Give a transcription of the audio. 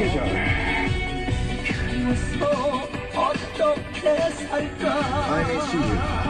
けじゃ嘘をほっとけ最高